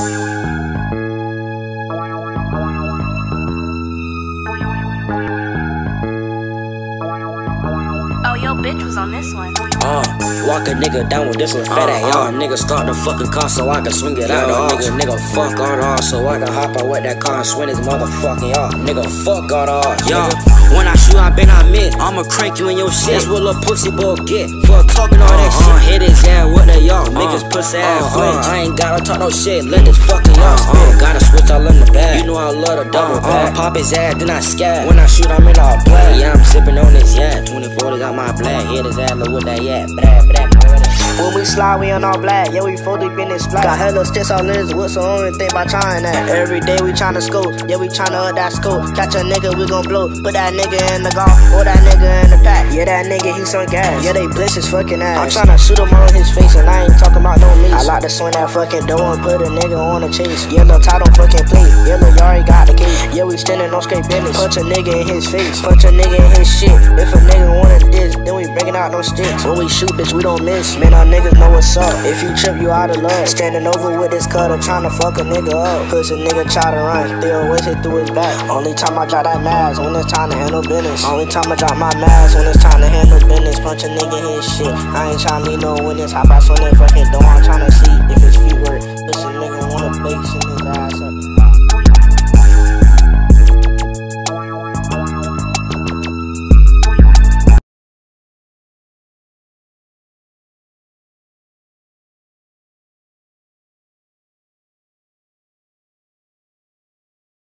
Oh, yo, bitch was on this one. Uh, walk a nigga down with this one. fat uh, ass. Uh. Y'all nigga start the fucking car so I can swing it out. Y'all nigga, nigga, fuck all the all so I can hop out with that car and swing his motherfucking y'all. Nigga, fuck all the all. Yo, when I shoot, I been I admit, I'ma crank you in your shit. That's what little pussy boy get for talking all uh, that shit. Hit his ass with the y'all, niggas pussy ass flinch. I ain't gotta talk no shit, let this fucking y'all uh-huh. spit. Gotta switch all in the bag. You know I love the double uh-huh. back. Pop his ass, then I scat. When I shoot, I'm in all black. Yeah, I'm sipping on this yak. 24 got my black. Hit his ass, look with that yak. Blah, blah, blah. When we slide, we on all black. Yeah, we full deep in this black. Got hella sticks on this. What's the only thing about trying that? Every day we tryna scope. Yeah, we tryna up that scope. Catch a nigga, we gon' blow. Put that nigga in the golf. Or that nigga in the pack. Yeah, that nigga, he some gas. Yeah, they blitz his fucking ass. I'm tryna shoot him on his face, and I ain't talking about no meat. I like to swing that fucking door and put a nigga on a chase. Yellow tie don't fucking play. Yellow, you already got the case. Yeah, we standing on straight business. Punch a nigga in his face. Punch a nigga in his shit. If a nigga wanna bringing out no sticks. When we shoot, bitch, we don't miss. Man, our niggas know what's up. If you trip, you out of love. Standing over with this cutter, trying to fuck a nigga up. Push a nigga try to run, still always hit through his back. Only time I drop that mask when it's time to handle business. Only time I drop my mask when it's time to handle business. Punch a nigga his shit. I ain't trying to leave no witness. Hop out on that fucking door, I'm trying to see